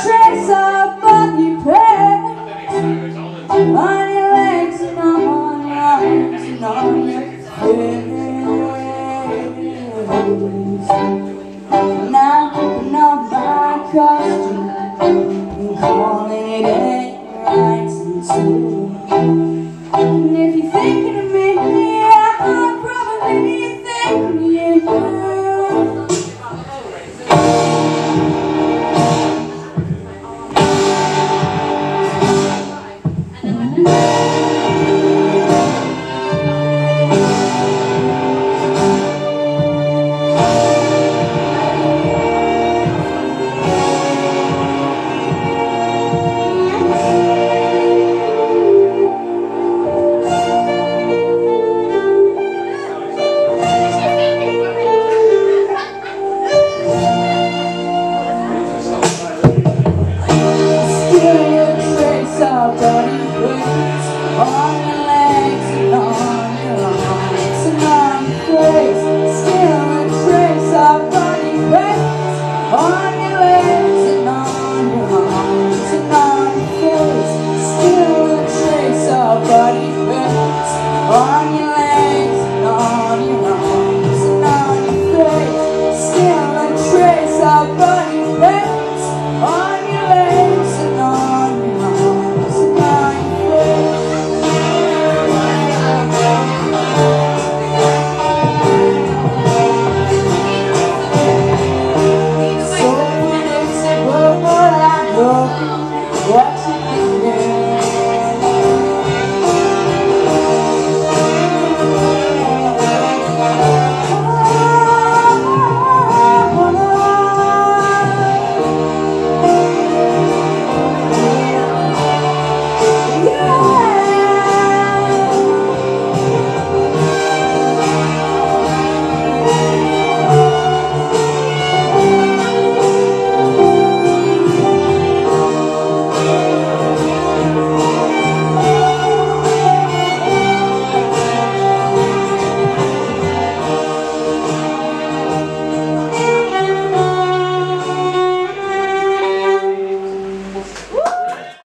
trace of body paint On your legs and on your arms and on your face Now, now my car